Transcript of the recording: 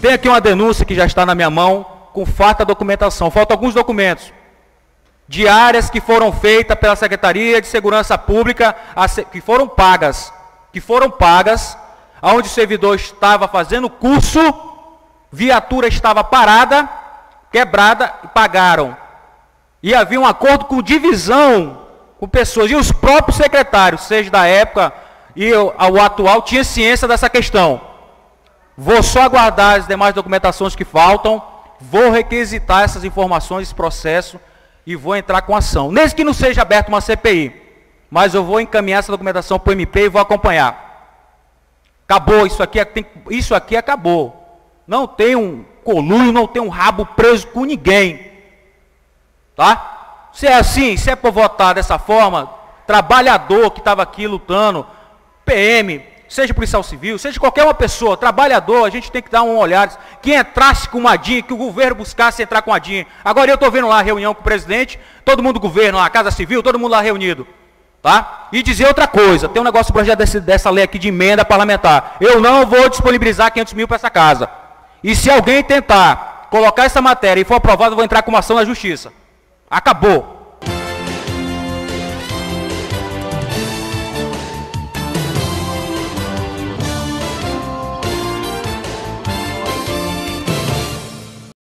Tem aqui uma denúncia que já está na minha mão, com farta documentação. Faltam alguns documentos. De áreas que foram feitas pela Secretaria de Segurança Pública, que foram pagas. Que foram pagas, onde o servidor estava fazendo curso, viatura estava parada, quebrada e pagaram. E havia um acordo com divisão com pessoas. E os próprios secretários, seja da época e o, atual, tinham ciência dessa questão. Vou só aguardar as demais documentações que faltam, vou requisitar essas informações, esse processo, e vou entrar com ação. Mesmo que não seja aberta uma CPI, mas eu vou encaminhar essa documentação para o MP e vou acompanhar. Acabou, isso aqui, é, tem, isso aqui acabou. Não tem um colunho, não tem um rabo preso com ninguém. Tá? Se é assim, se é para votar dessa forma, trabalhador que estava aqui lutando, PM, seja policial civil, seja qualquer uma pessoa, trabalhador, a gente tem que dar um olhar. Que entrasse com uma DIN, que o governo buscasse entrar com a DIN. Agora eu estou vendo lá a reunião com o presidente, todo mundo do governo, a Casa Civil, todo mundo lá reunido. Tá? E dizer outra coisa, tem um negócio projeto desse, dessa lei aqui de emenda parlamentar. Eu não vou disponibilizar 500 mil para essa casa. E se alguém tentar colocar essa matéria e for aprovado, eu vou entrar com uma ação na justiça. Acabou.